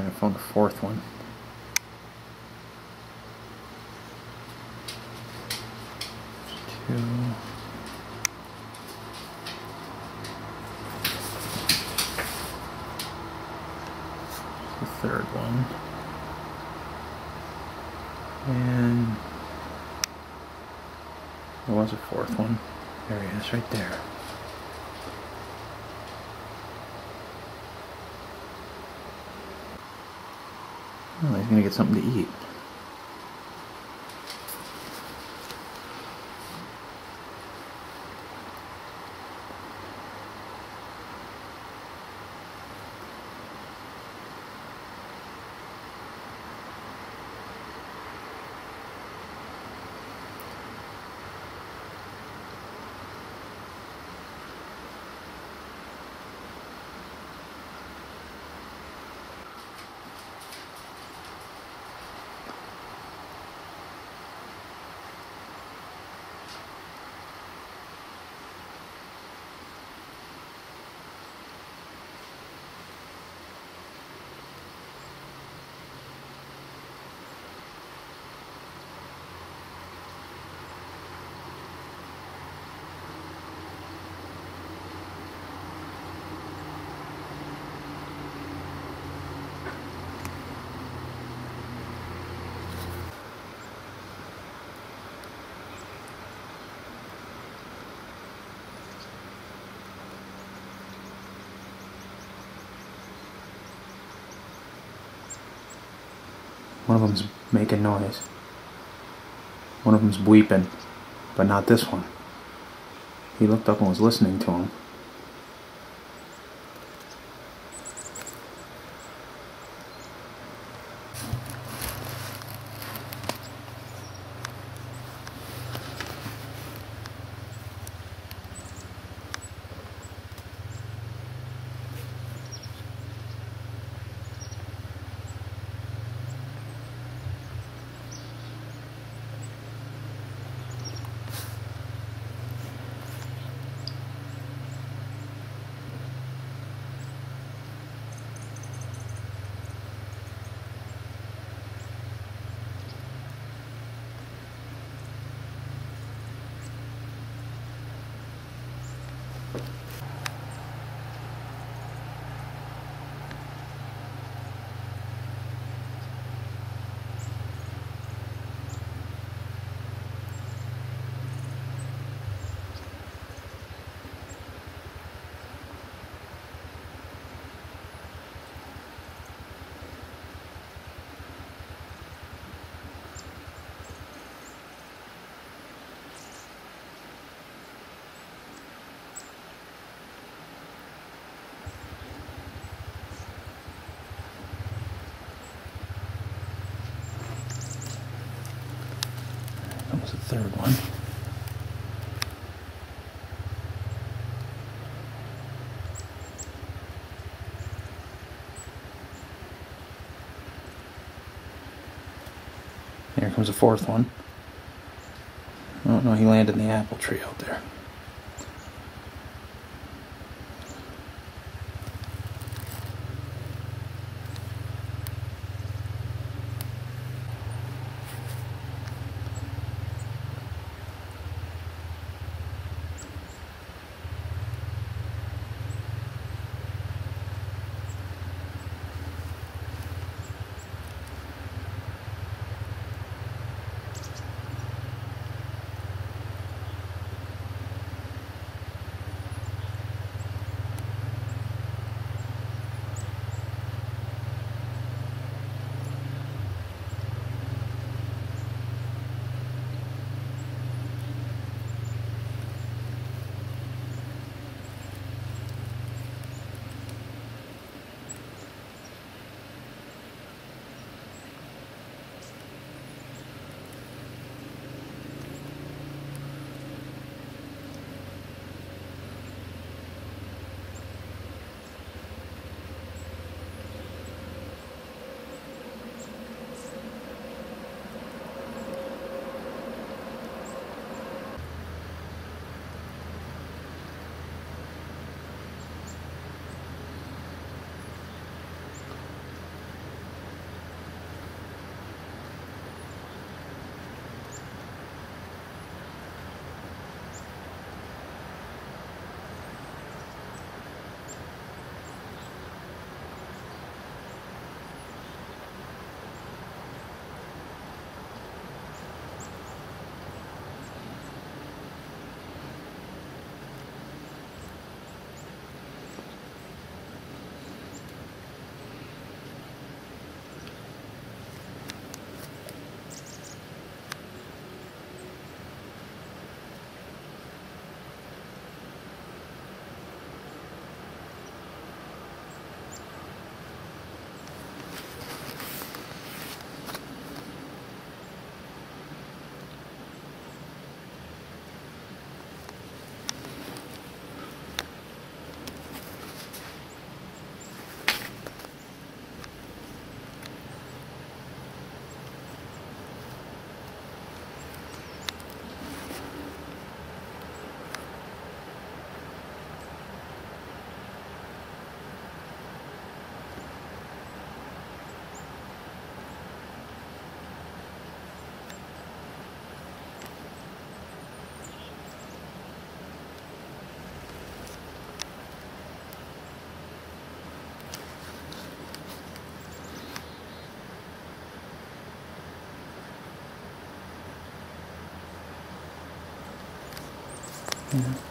Alright, I found the fourth one. Two. The third one. And there was a fourth one. There he is, right there. Oh, he's gonna get something to eat. One of them's making noise. One of them's weeping, but not this one. He looked up and was listening to him. That was the third one. Here comes the fourth one. Oh no, he landed in the apple tree out there. 嗯。